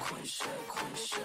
困死，困死。